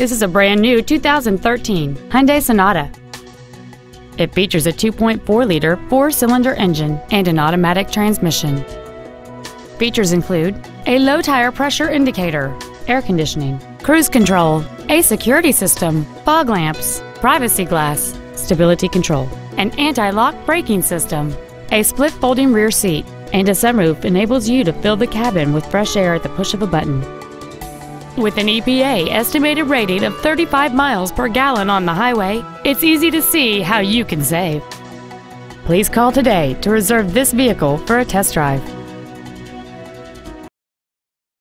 This is a brand new 2013 Hyundai Sonata. It features a 2.4-liter four-cylinder engine and an automatic transmission. Features include a low tire pressure indicator, air conditioning, cruise control, a security system, fog lamps, privacy glass, stability control, an anti-lock braking system, a split folding rear seat, and a sunroof enables you to fill the cabin with fresh air at the push of a button. With an EPA estimated rating of 35 miles per gallon on the highway, it's easy to see how you can save. Please call today to reserve this vehicle for a test drive.